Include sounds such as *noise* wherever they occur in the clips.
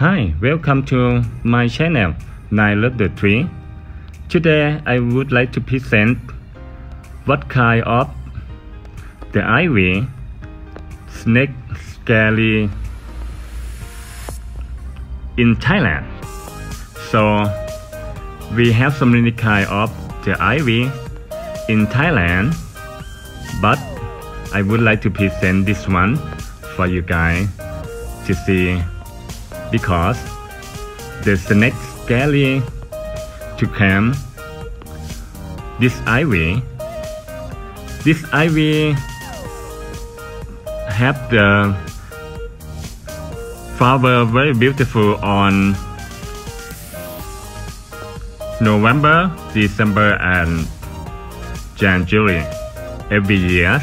Hi, welcome to my channel Nine Love the Tree. Today I would like to present what kind of the ivy snake scary in Thailand. So we have so many kind of the ivy in Thailand, but I would like to present this one for you guys to see because there's the snake scary to come this ivy this ivy have the flower very beautiful on November, December and January every year.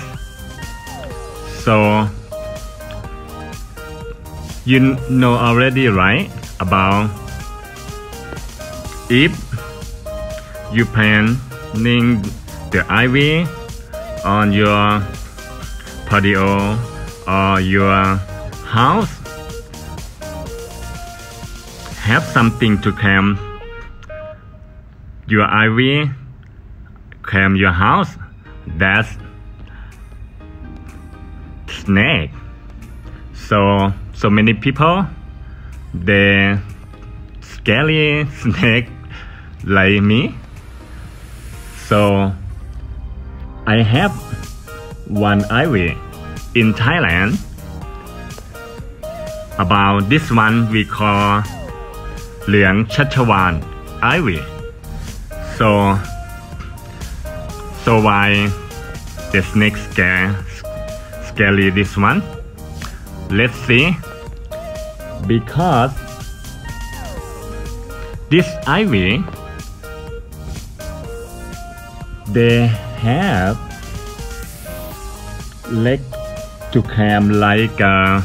So you know already right about if you planting the ivy on your patio or your house have something to calm your ivy calm your house. That's snake so so many people the scaly *laughs* snake like me. So I have one ivy in Thailand. About this one we call Liang Chachawan ivy so so why the snake scare scary this one? Let's see. Because this ivy they have leg to climb like a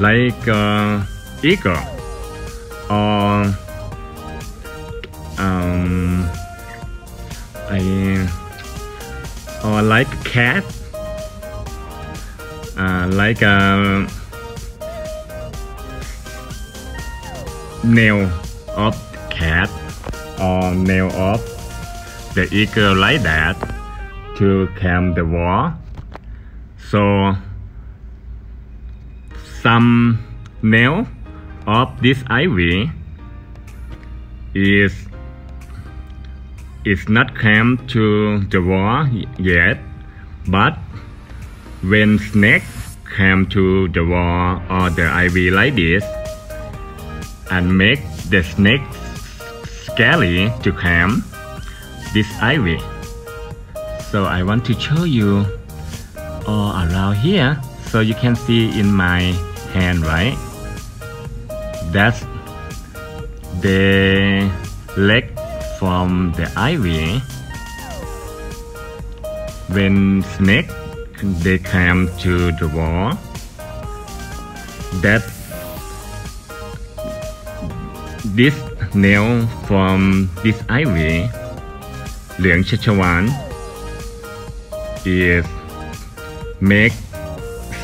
like a eagle or um I or like cat. uh, Uh, like a nail of cat or nail of the eagle like that to climb the wall so some nail of this ivy is is not came to the wall yet but when snake came to the wall or the ivy like this and make the snake scary to climb this ivy. So I want to show you all around here so you can see in my hand right? That's the leg from the ivy. When snake they came to the war that this nail from this ivy Liang Chachawan is make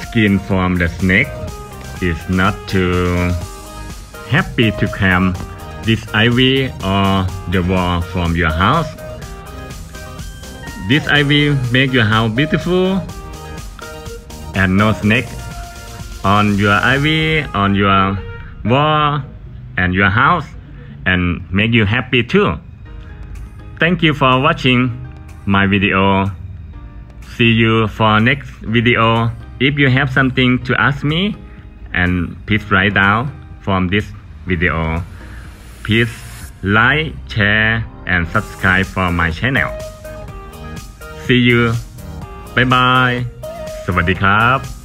skin from the snake is not too happy to come this ivy or the wall from your house. This ivy make your house beautiful and no snake on your ivy, on your wall and your house and make you happy too. Thank you for watching my video. See you for next video. If you have something to ask me and please write down from this video. Please like, share and subscribe for my channel. See you. Bye bye. สวัสดีครับ